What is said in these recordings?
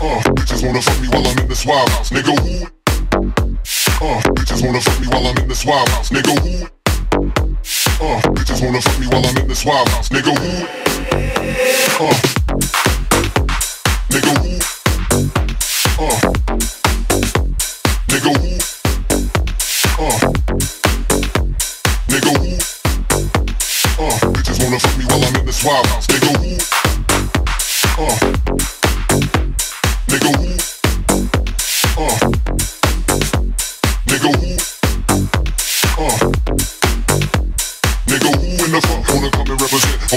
Uh, bitches wanna fuck me while I'm in the swab house, nigga. Who? Uh, bitches wanna fuck me while I'm in the swab house, nigga. Who? Uh, bitches wanna fuck me while I'm in the swab house, nigga. Who? Uh, nigga. Who? Uh, nigga. Who? Uh, nigga. Who? Uh, bitches wanna fuck me while I'm in the swab house,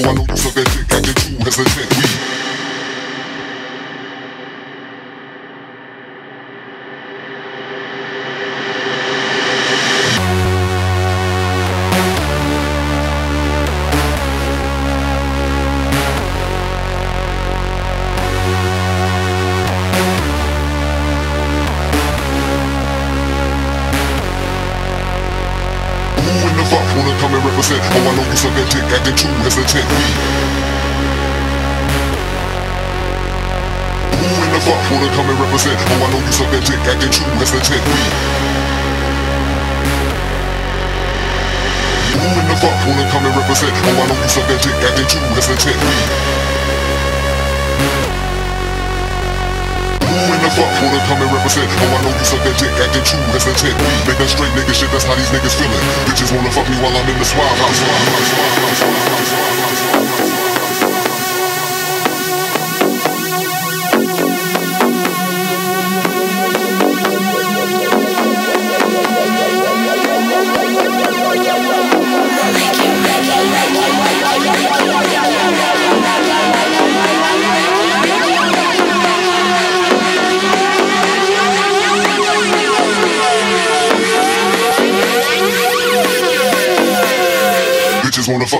I know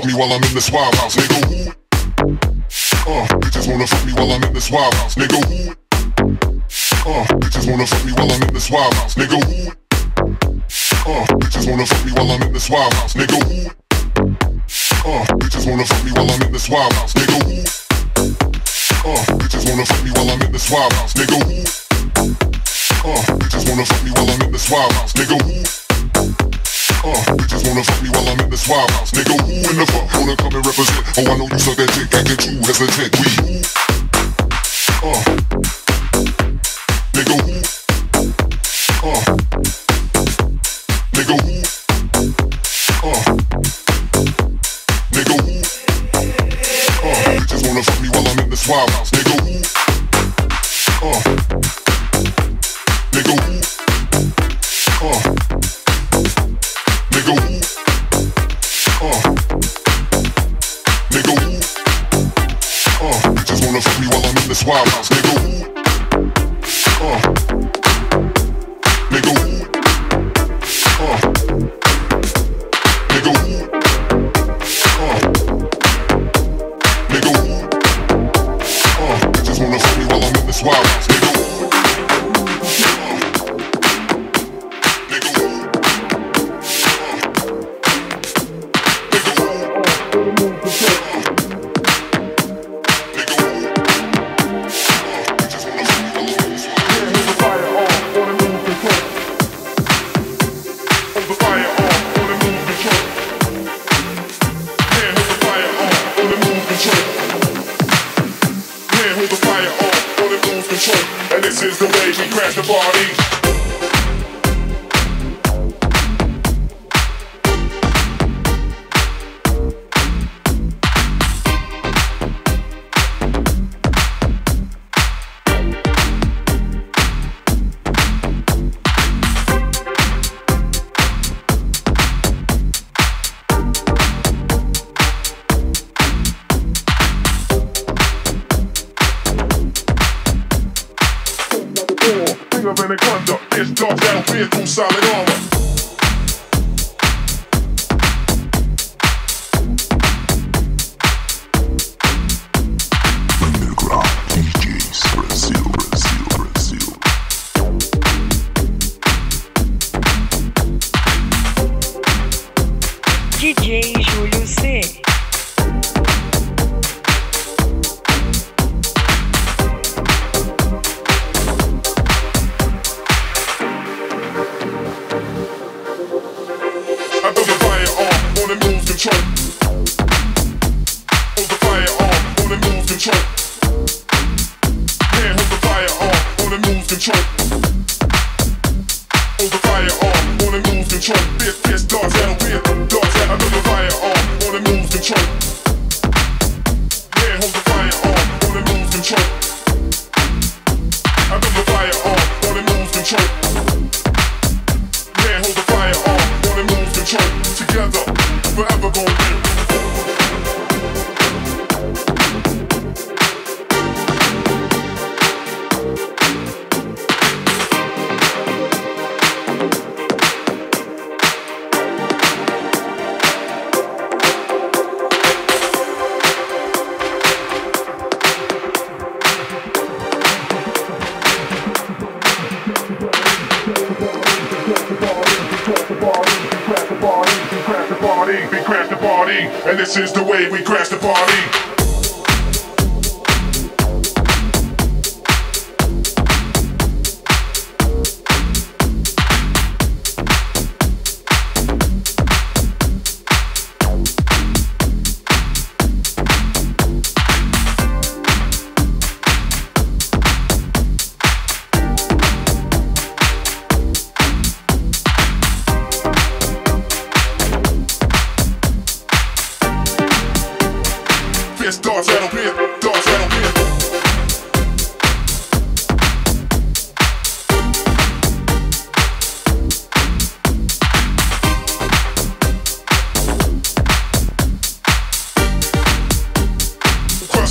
fuck me while I'm in the swab house, nigga. Who? Uh, bitches wanna fuck me while I'm in the swab house, nigga. Who? Uh, bitches wanna fuck me while I'm in the swab house, nigga. Who? Uh, bitches wanna fuck me while I'm in the swab house, nigga. Who? Uh, bitches wanna fuck me while I'm in the swab house, nigga. Who? Uh, bitches wanna fuck me while I'm in the swab house, nigga. Who? Uh, bitches wanna fuck me while I'm in the swab house, nigga. Who? Uh, bitches wanna fuck me while I'm in this wild house, nigga. Who in the fuck wanna come and represent? Oh, I know you suck that dick, acting too hesitant. We, who? uh, nigga. Who, uh, nigga. Who, uh, nigga. Who, uh, bitches wanna fuck me while I'm in the swab house, nigga. Who, uh, That's Wild House, nigga. Uh. Nigga. Uh. Nigga. Uh. Nigga. Uh. Bitches wanna fuck me while I'm in this Wild House.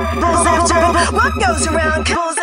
What goes around? comes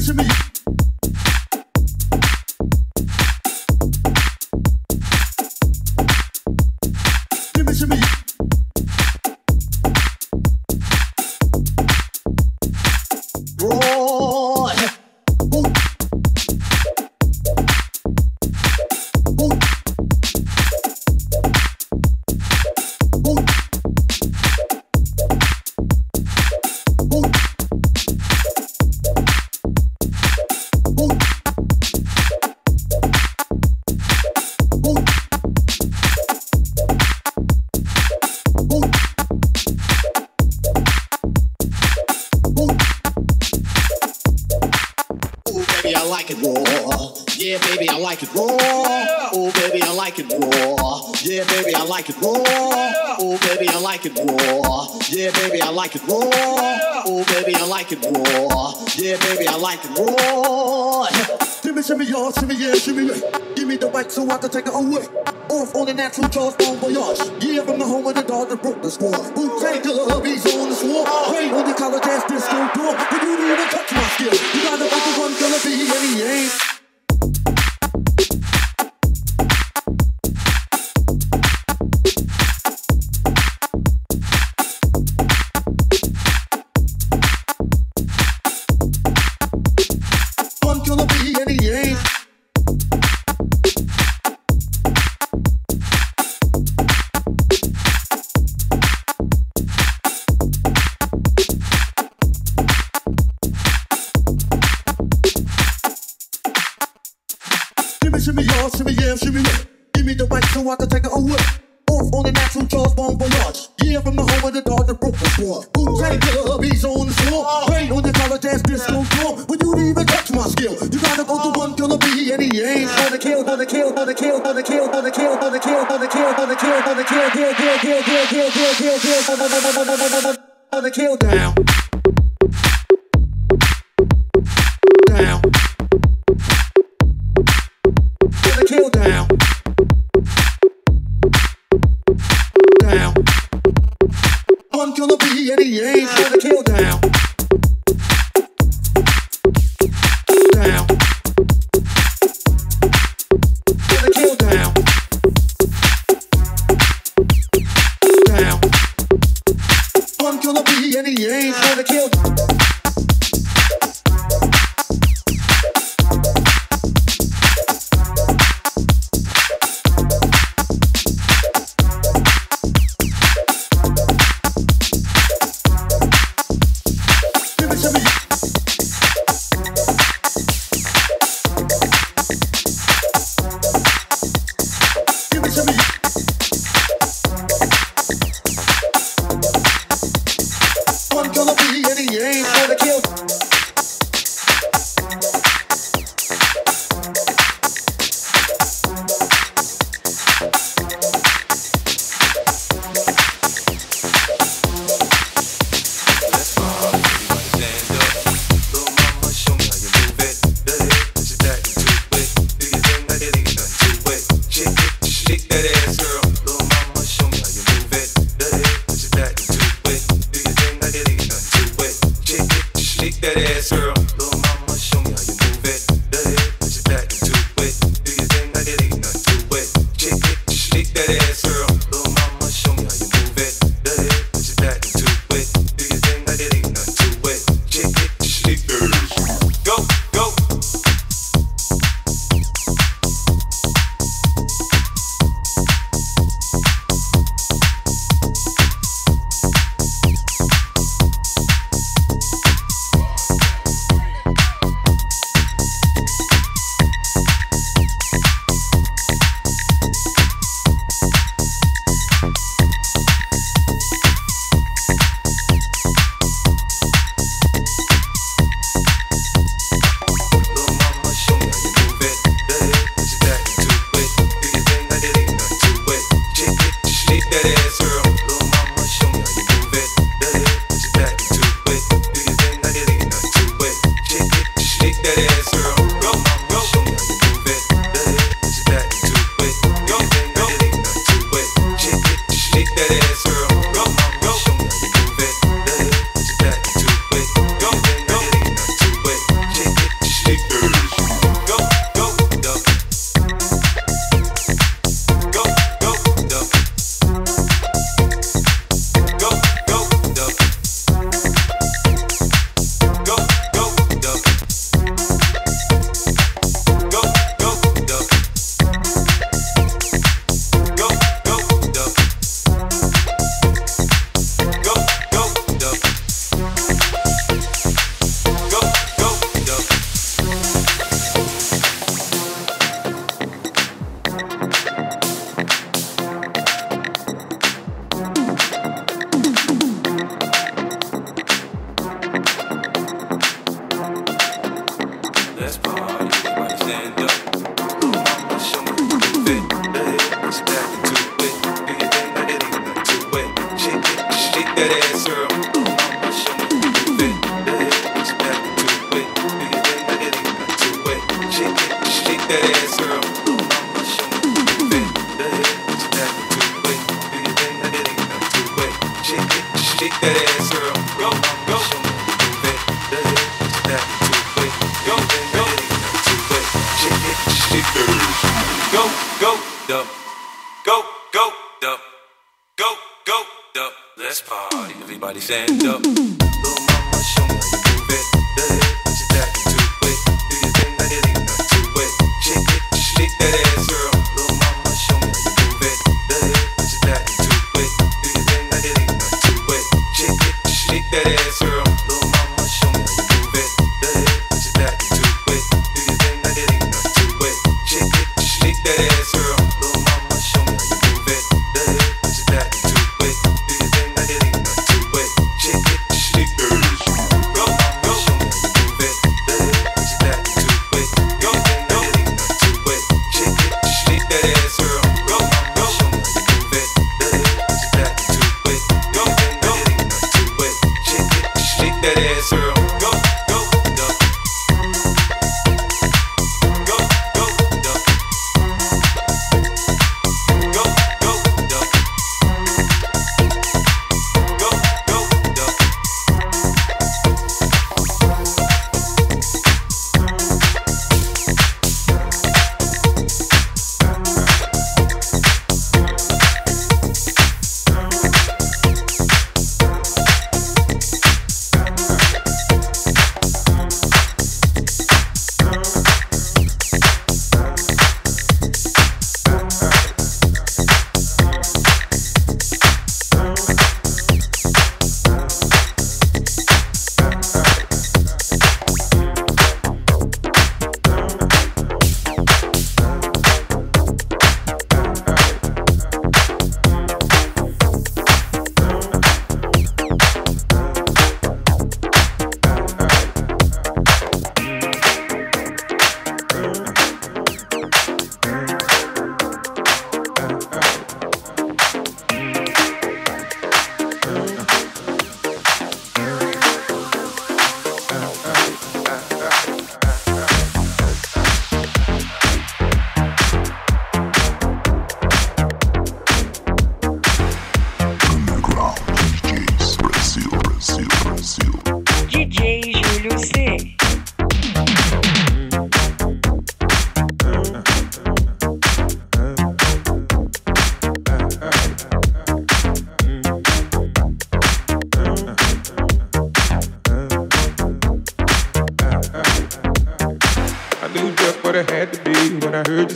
Shimmy, shimmy. Natural Charles Bon Voyage. Yeah, from the home of the dog that broke the score. Who take the hubbies on Shimmy, y'all, shimmy, yeah, shimmy, yeah. Give me the right so I can take it away. Off on the natural Charles Bon Voyage. Yeah, from the home of the broke the score. Who take the hubbies on the floor? Rain on the college ass disco floor. When you even touch my skill, you gotta go to one killer B and he ain't gonna kill, gonna kill, gonna kill, gonna kill, gonna kill, gonna kill, gonna kill, gonna kill, gonna kill, kill, kill, kill, kill, kill, kill, kill, kill, kill, gonna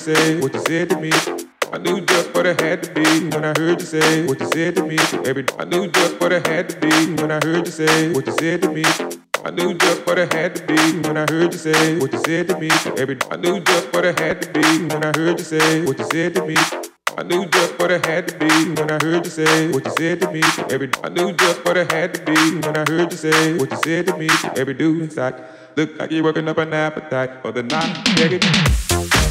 say what you said to me. I knew just what it had to be when I heard you say what you said to me. Every I knew just what it had to be when I heard you say what you said to me. I knew just what it had to be when I heard you say what you said to me. Every I knew just what it had to be when I heard you say what you said to me. I knew just what it had to be when I heard you say what you said to me. Every I knew just what it had to be when I heard you say what you said to me. Every dude inside look like you're working up an appetite for the night. say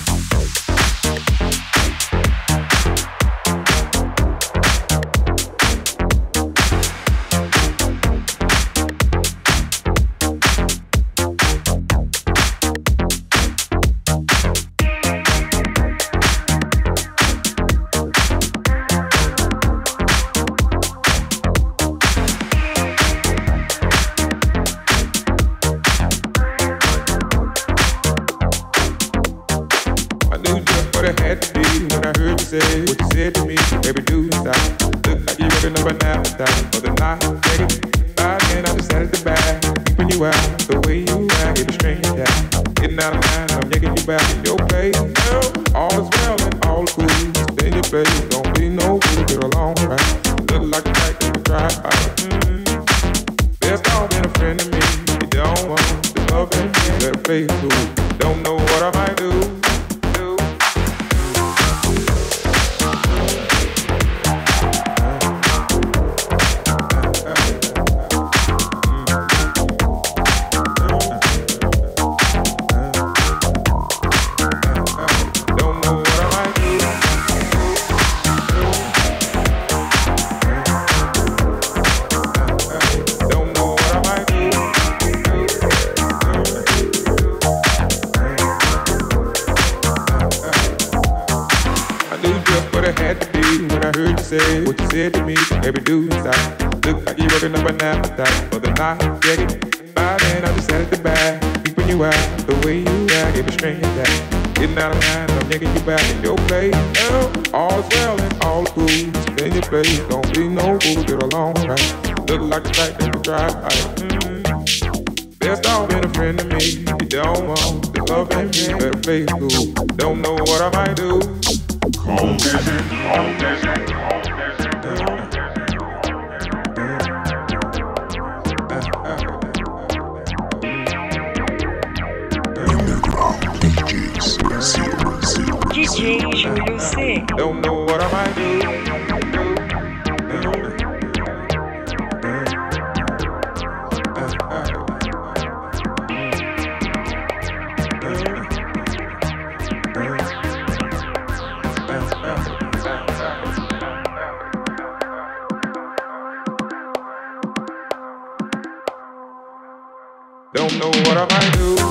Don't know what I might do.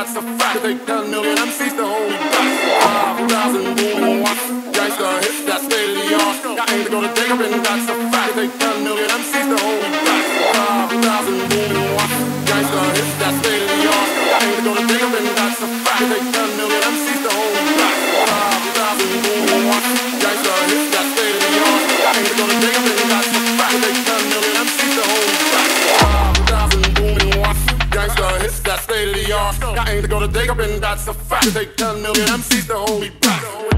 And that's a fact. They 10 million MCs to hold Jacob and that's a fact. They 10 million MCs to hold me back.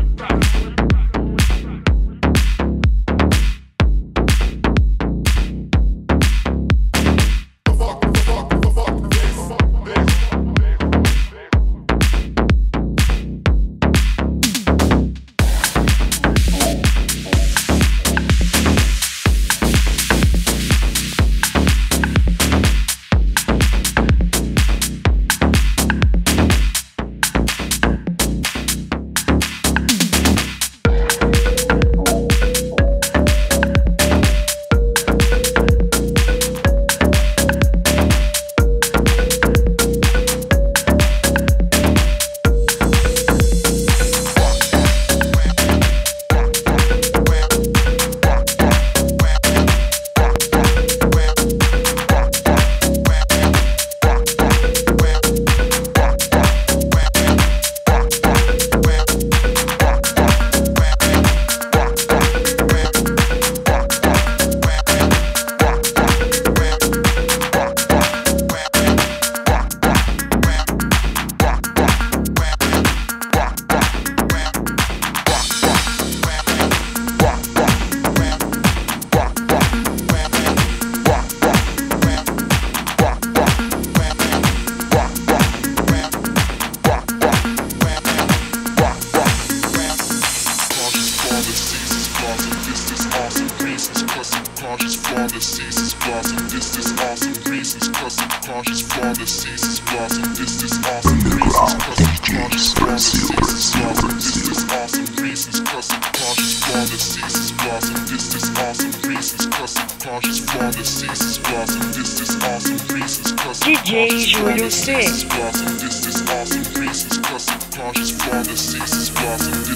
Custom cautious father seasons blossom. This is awesome reasons. Custom cautious father seasons blossom. This is awesome reasons. Custom cautious father seasons blossom. This is awesome reasons. Custom cautious father seasons blossom. This is awesome reasons. Custom cautious father seasons blossom. This is awesome reasons. Custom DJ cautious Júlio father C. blossom. This is awesome reasons. Custom cautious father seasons blossom.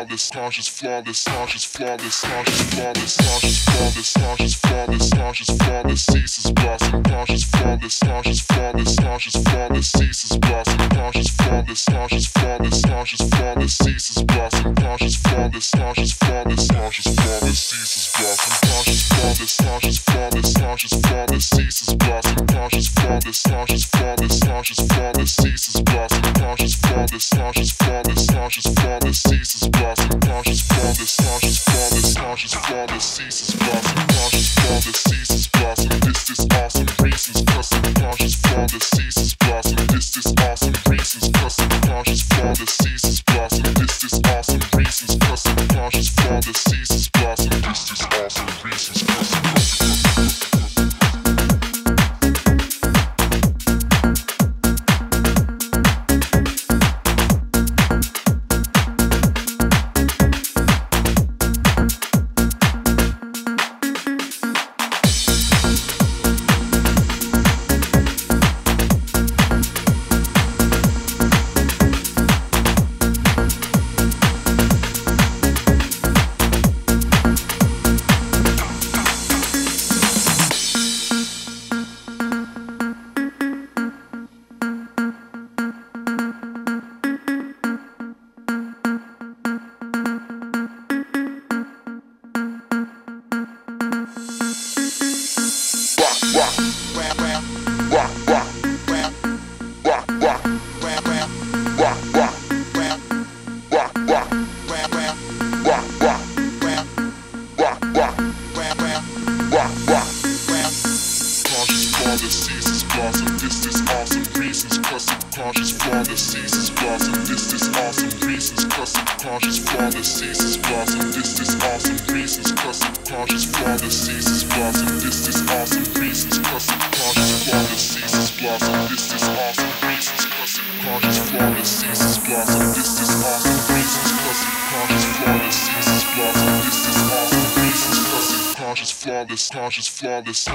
Flawless, cautious flawless, cautious flawless, cautious flawless, cautious flawless, cautious flawless, cautious flawless ceases blossom. Cautious flawless, cautious flawless, cautious flawless ceases blossom. Cautious flawless, cautious flawless, cautious flawless ceases blossom. Cautious flawless, cautious flawless, cautious flawless ceases blossom. Cautious flawless, cautious flawless, cautious flawless ceases blossom. Cautious flawless, cautious flawless, cautious flawless ceases blossom. Flawless, cautious flawless, cautious flawless ceases blossom. Cautious flawless, cautious flawless, cautious flawless ceases blossom. Cautious flawless ceases blossom. This is awesome reasons. Custom cautious flawless ceases blossom. This is awesome reasons. Custom cautious flawless ceases blossom. This is awesome reasons. Custom cautious flawless ceases blossom. This is awesome reasons.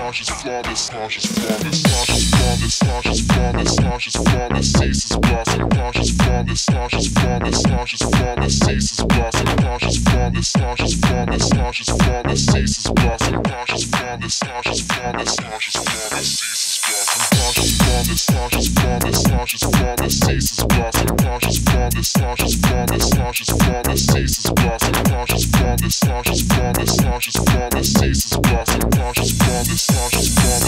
nauseous, flawless, nauseous, flawless, nauseous, flawless, nauseous, flawless, nauseous, flawless, ceases blossom, nauseous, flawless, nauseous, flawless, nauseous, flawless, ceases blossom, nauseous, flawless, nauseous, flawless, nauseous, flawless, ceases blossom, nauseous, flawless, nauseous, flawless, nauseous, flawless, ceases blossom, nauseous, flawless, nauseous, flawless, nauseous, flawless, ceases blossom, nauseous, flawless, nauseous, flawless, nauseous, flawless, ceases blossom, nauseous, flawless, nauseous, flawless, nauseous, flawless, ceases blossom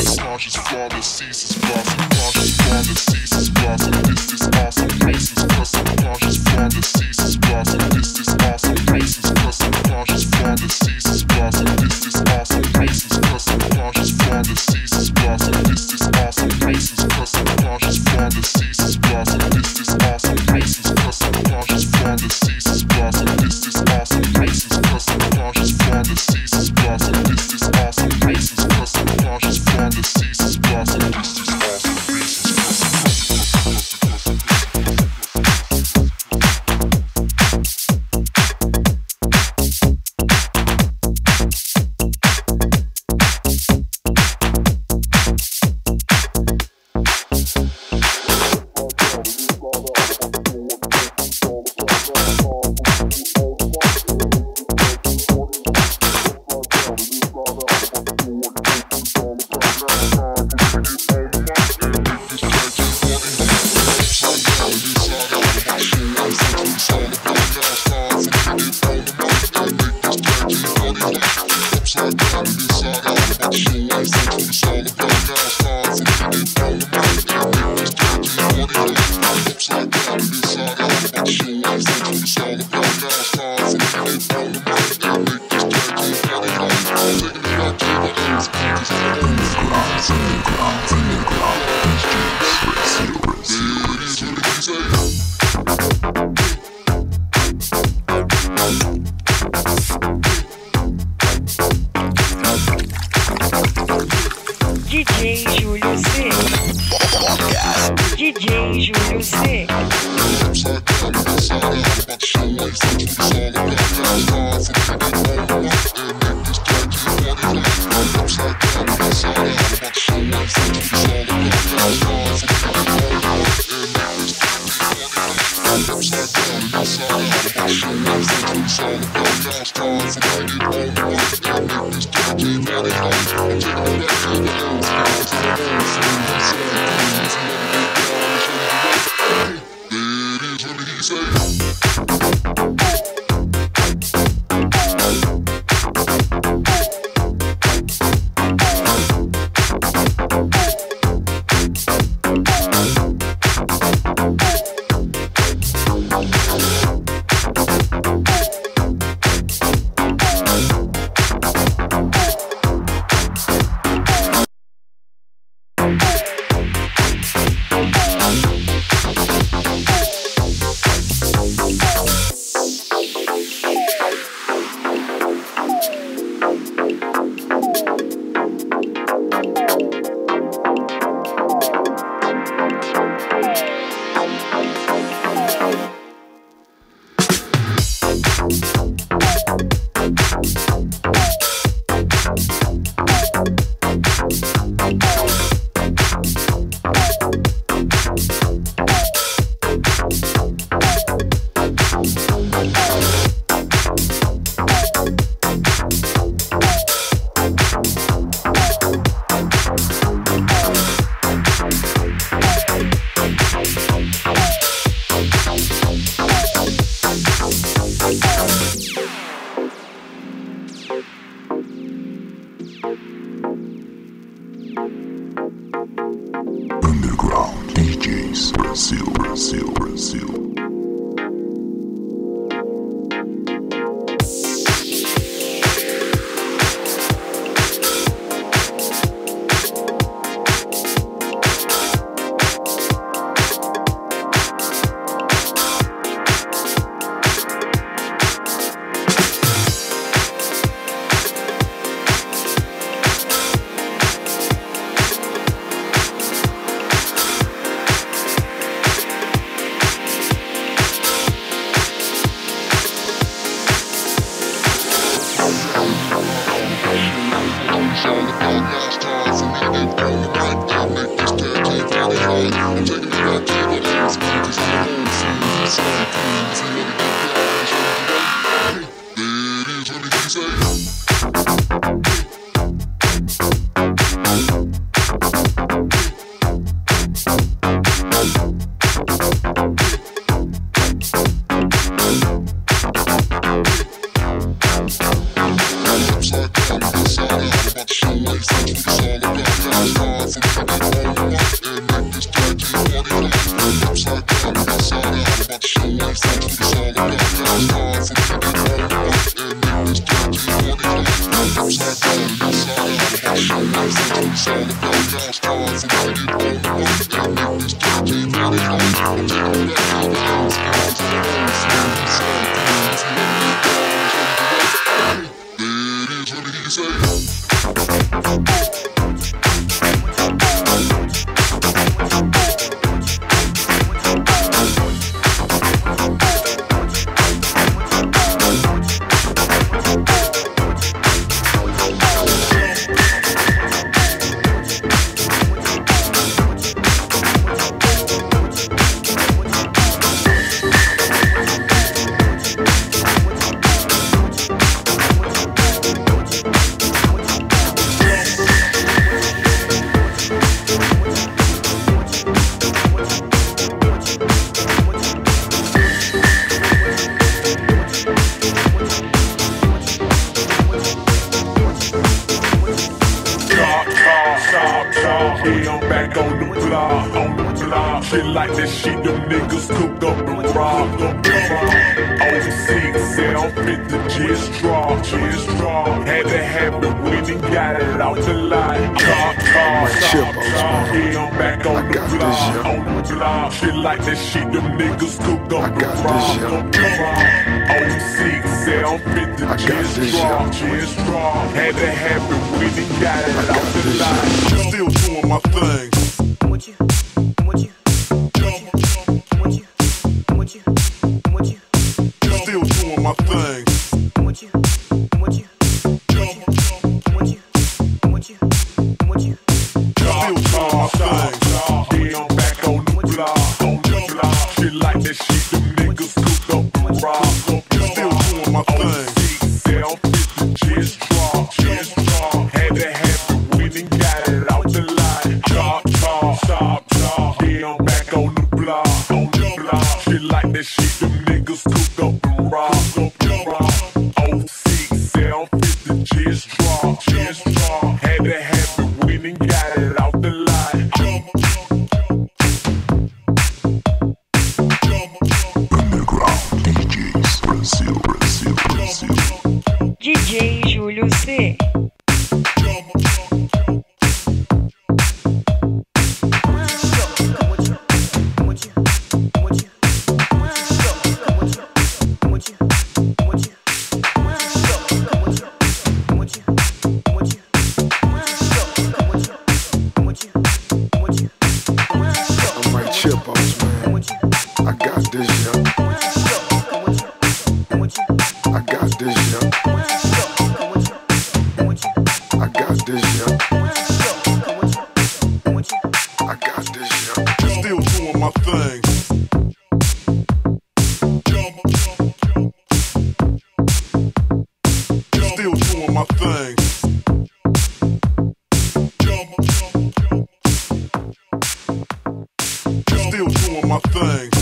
smart, she's flawless, ceases my thing.